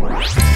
Bye.